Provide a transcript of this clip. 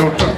Don't